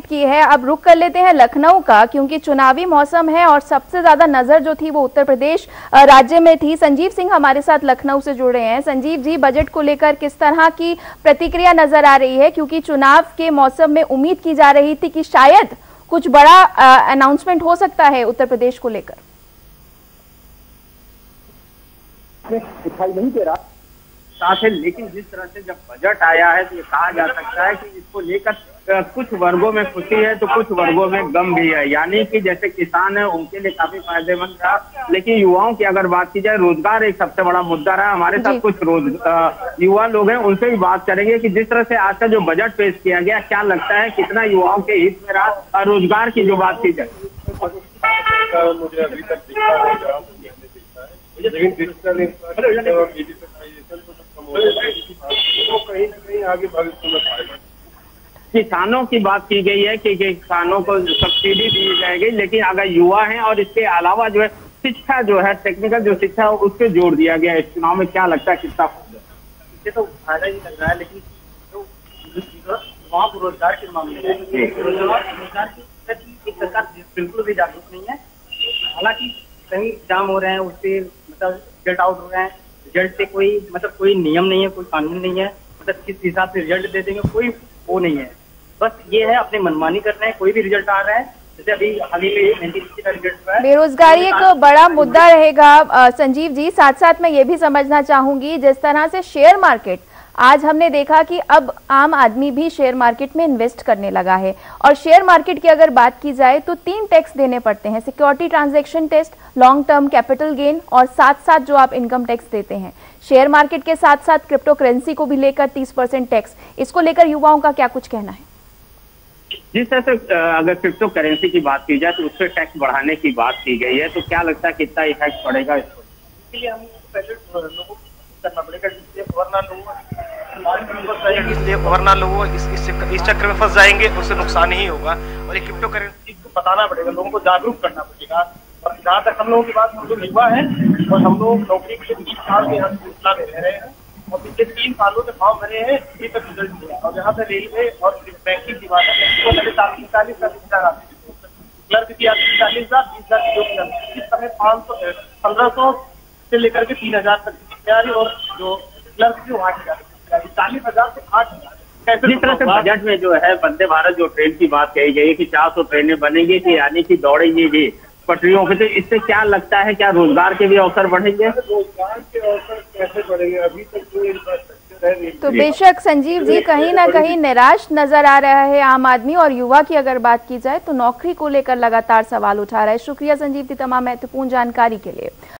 की है। अब रुक कर लेते हैं लखनऊ का, क्योंकि चुनावी मौसम है और सबसे ज़्यादा नज़र जो थी वो उत्तर प्रदेश राज्य में थी। संजीव सिंह हमारे साथ लखनऊ से जुड़े हैं। संजीव जी बजट को लेकर किस तरह की प्रतिक्रिया नज़र आ रही है? क्योंकि चुनाव के मौसम में उम्मीद की जा रही थी कि शायद कुछ बड़ा अनाउंसमेंट हो सकता है उत्तर प्रदेश को लेकर। दिखाई नहीं दे रहा। साथ है, लेकिन जिस तरह से जब बजट आया है तो ये कहा जा सकता है कि इसको लेकर कुछ वर्गों में खुशी है तो कुछ वर्गों में गम भी है। यानी कि जैसे किसान है उनके लिए काफ़ी फ़ायदेमंद रहा लेकिन युवाओं की अगर बात की जाए रोज़गार एक सबसे बड़ा मुद्दा रहा। हमारे साथ कुछ रोज युवा लोग हैं उनसे भी बात करेंगे कि जिस तरह से आज का जो बजट पेश किया गया क्या लगता है कितना युवाओं के हित में रहा और रोज़गार की जो बात की जाए? मुझे अभी तक लेकिन डिजिटल तो कहीं ना कहीं आगे भविष्य में पाएगा किसानों की बात की गई है कि किसानों को सब्सिडी दी जाएगी लेकिन अगर युवा हैं और इसके अलावा जो है शिक्षा जो है टेक्निकल जो शिक्षा है उसके जोड़ दिया गया है। इस चुनाव में क्या लगता है कितना इससे तो फ़ायदा ही लग रहा है लेकिन तो वहाँ को रोज़गार के मामले में रोज़गार की सरकार बिल्कुल भी जागरूक नहीं है। हालाँकि कहीं एग्ज़ाम हो रहे हैं उससे मतलब रिज़ल्ट आउट हो रहे हैं। रिज़ल्ट से कोई मतलब कोई नियम नहीं है कोई कानून नहीं है। मतलब किस हिसाब से रिज़ल्ट दे देंगे कोई वो नहीं है। बस ये है अपने मनमानी कर रहे हैं कोई भी रिज़ल्ट आ रहा है जैसे अभी हाल ही में का रिज़ल्ट है। बेरोजगारी एक बड़ा मुद्दा रहेगा संजीव जी साथ साथ मैं ये भी समझना चाहूँगी जिस तरह से शेयर मार्केट आज हमने देखा कि अब आम आदमी भी शेयर मार्केट में इन्वेस्ट करने लगा है। और शेयर मार्केट की अगर बात की जाए तो तीन टैक्स देने पड़ते हैं security transaction test long term capital gain और साथ साथ जो आप इनकम टैक्स देते हैं। शेयर मार्केट के साथ साथ क्रिप्टो करेंसी को भी लेकर तीस परसेंट टैक्स इसको लेकर युवाओं का क्या कुछ कहना है? जिस तरह से अगर क्रिप्टो करेंसी की बात की जाए तो उस पर टैक्स बढ़ाने की बात की गई है तो क्या लगता है कितना इफ़ेक्ट पड़ेगा इसको इसके लिए हम पहले लोगों को वरना लोगों इसलिए लोग इस इस, चक्र में फंस जाएँगे उससे नुकसान ही होगा। और ये क्रिप्टो करेंसी को बताना पड़ेगा लोगों को जागरूक करना पड़ेगा। और जहाँ तक हम लोगों की बात जो युवा है और हम लोग नौकरी के लिए तीन साल के हम में रह रहे हैं और पिछले तीन सालों से भाव भरे हैं अभी तक रिज़ल्ट दिया और जहाँ पे रेलवे और बैंकिंग की बात है तो पहले चालीस चालीस का रिश्ता आते क्लर्क की चालीस हज़ार बीस हज़ार की इस समय पाँच सौ पंद्रह सौ से लेकर के तीन हज़ार तक की तैयारी और जो क्लर्क की वहाँ की जाती चालीस हज़ार से आठ जिस तरह से बजट में जो है वंदे भारत जो ट्रेन की बात कही गई है कि 400 ट्रेनें बनेंगी कि यानी कि दौड़ेंगी भी। पटरियों पे तो इससे क्या लगता है क्या रोज़गार के भी अवसर बढ़ेंगे? रोज़गार के अवसर कैसे बढ़ेंगे? अभी तक जो तो बेशक संजीव जी कहीं ना कहीं निराश नज़र आ रहा है आम आदमी और युवा की अगर बात की जाए तो नौकरी को लेकर लगातार सवाल उठा रहा है। शुक्रिया संजीव जी तमाम महत्वपूर्ण जानकारी के लिए।